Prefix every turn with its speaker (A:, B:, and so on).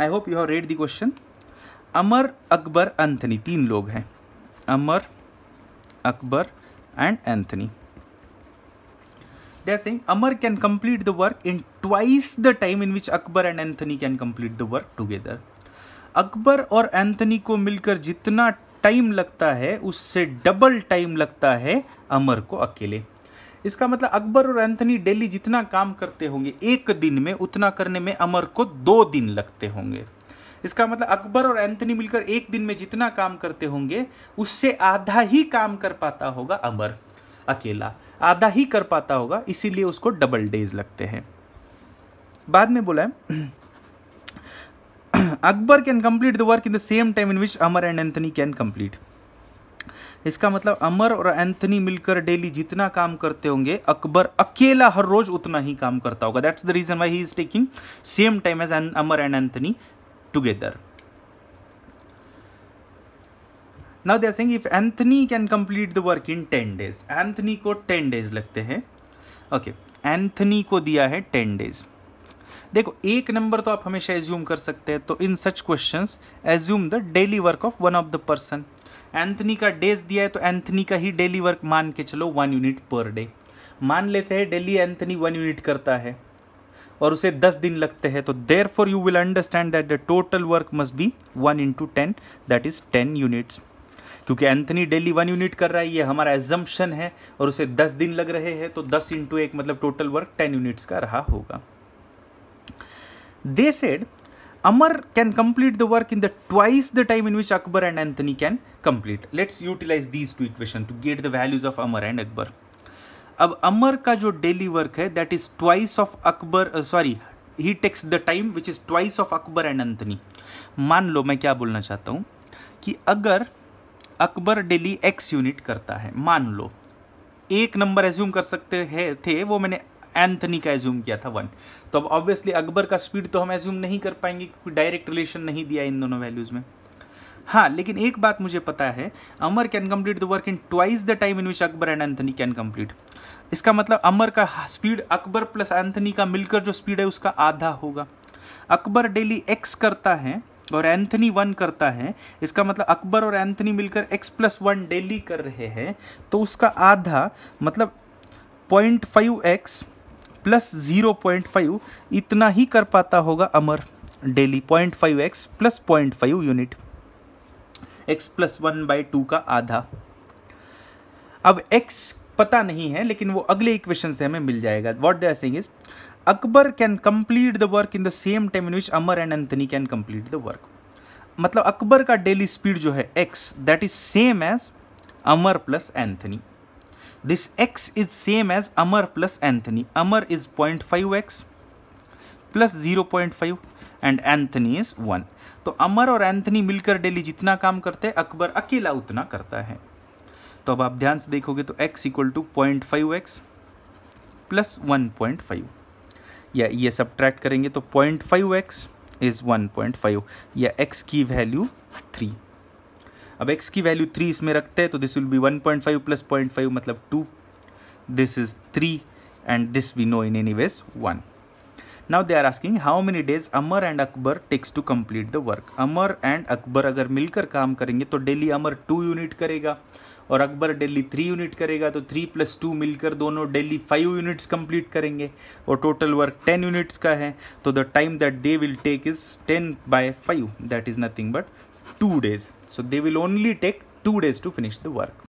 A: I hope you have read the question Amar Akbar Anthony तीन लोग हैं। Amar Akbar and Anthony जैसे Amar can complete the work in twice the time in which Akbar and Anthony can complete the work together Akbar और Anthony को मिलकर जितना time लगता है, उससे डबल टाइम लगता है अमर को अकेले। इसका मतलब अकबर और एंथनी डेली जितना काम करते होंगे, एक दिन में, उतना करने में अमर को दो दिन लगते होंगे। इसका मतलब अकबर और एंथनी मिलकर एक दिन में जितना काम करते होंगे, उससे आधा ही काम कर पाता होगा अमर, अकेला। आधा ही कर पाता होगा, इसीलिए उसको डबल डेज़ लगते हैं। बाद में बोला है, Akbar can complete the work in the same time in which Amar and Anthony can complete इसका मतलब अमर और एंथनी मिलकर डेली जितना काम करते होंगे अकबर अकेला हर रोज उतना ही काम करता होगा। That's the reason why he is taking same time as Amar and Anthony together now they saying if Anthony can complete the work in ten days Anthony को टेन डेज़ लगते हैं। ओके okay, एंथनी को दिया है ten days देखो एक number तो आप हमेशा एज्यूम कर सकते हैं तो in such questions assume the daily work of one of the person Anthony का डेज़ दिया है तो एंथनी का ही डेली वर्क मान के चलो वन यूनिट पर डे। मान लेते हैं डेली एंथनी वन यूनिट करता है और उसे दस दिन लगते हैं तो therefore you will understand that the total work must be one into ten that is ten units क्योंकि एंथनी डेली वन यूनिट कर रहा है, ये हमारा एजम्पन है, और उसे दस दिन लग रहे हैं तो दस इंटू एक मतलब टोटल वर्क टेन यूनिट्स का रहा होगा। They said Amar can complete the work in the twice the time in which Akbar and Anthony can complete let's utilize these two equation to get the values of Amar and Akbar अब अमर का जो daily work है that is twice of Akbar sorry he takes the time which is twice of Akbar and Anthony मान लो, मैं क्या बोलना चाहता हूँ? कि अगर अकबर डेली एक्स यूनिट करता है, मान लो, एक नंबर एज्यूम कर सकते हैं, थे, वो मैंने एंथनी का एज्यूम किया था वन तो अब ऑब्वियसली अकबर का स्पीड तो हम एज्यूम नहीं कर पाएँगे क्योंकि डायरेक्ट रिलेशन नहीं दिया इन दोनों वैल्यूज़ में. हाँ लेकिन एक बात मुझे पता है, Amar can complete the work in twice the time in which Akbar and Anthony can complete इसका मतलब अमर का स्पीड अकबर प्लस एंथनी का मिलकर जो स्पीड है उसका आधा होगा. अकबर डेली एक्स करता है और एंथनी वन करता है, इसका मतलब अकबर और एंथनी मिलकर एक्स प्लस वन डेली कर रहे हैं तो उसका आधा मतलब point five x plus zero point five इतना ही कर पाता होगा Amar. Daily point five x plus point five unit x plus one by two का आधा। अब एक्स पता नहीं है, लेकिन वो अगले इक्वेशन से हमें मिल जाएगा। What they saying is Akbar can complete the work in the same time in which Amar and Anthony can complete the work मतलब अकबर का डेली स्पीड जो है x that is same as Amar plus Anthony this x is same as Amar plus Anthony Amar is point five x plus zero point five and Anthony is one तो अमर और Anthony मिलकर daily जितना काम करते हैं, अकबर अकेला उतना करता है। तो अब आप ध्यान से देखोगे तो x equal to point five x plus one point five या ये सब ट्रैक करेंगे तो point five x is one point five या x की वैल्यू थ्री अब x की वैल्यू थ्री इसमें रखते हैं तो this will be one point five plus point five मतलब two this is three and this we know in any ways one now they are asking how many days Amar and Akbar takes to complete the work Amar and Akbar अगर मिलकर काम करेंगे तो daily अमर two unit करेगा और Akbar daily three unit करेगा तो three plus two मिलकर दोनों डेली फाइव यूनिट्स कंप्लीट करेंगे और टोटल वर्क टेन यूनिट्स का है. तो the time that they will take is ten by five that is nothing but two days. So they will only take two days to finish the work.